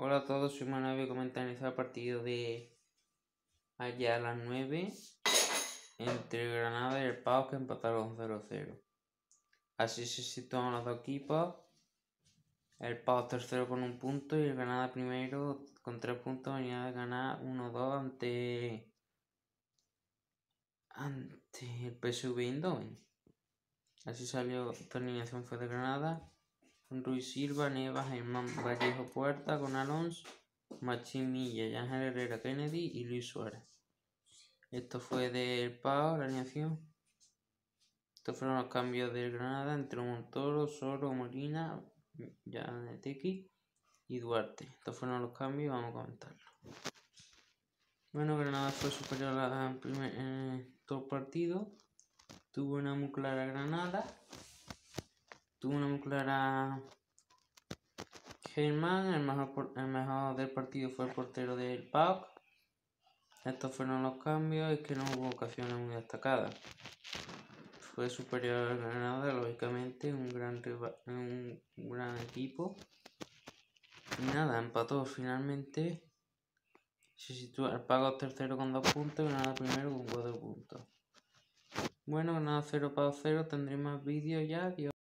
Hola a todos, soy Manuel voy a el partido de allá a las 9 entre Granada y el Pau que empataron 0-0. Así se sitúan los dos equipos. El Pau tercero con un punto y el Granada primero con tres puntos venía de ganar 1-2 ante, ante el PSV Eindhoven. Así salió, esta alineación fue de Granada. Ruiz Silva, Neva, Germán Vallejo Puerta con Alonso, Machín Milla, Ángel Herrera Kennedy y Luis Suárez. Esto fue del PAO, la alineación. Estos fueron los cambios del Granada entre Montoro, Soro, Molina, Tequi y Duarte. Estos fueron los cambios, vamos a comentarlo. Bueno, Granada fue superior al primer, en todo partido. Tuvo una muy clara Granada tuvo una clara Germán, el mejor, el mejor del partido fue el portero del PAOK. Estos fueron los cambios y que no hubo ocasiones muy destacadas. Fue superior al Granada, lógicamente, un gran, un gran equipo. Y nada, empató finalmente. Se sitúa el Pago tercero con dos puntos y Granada primero con cuatro puntos. Bueno, Granada 0 para 0, tendré más vídeos ya.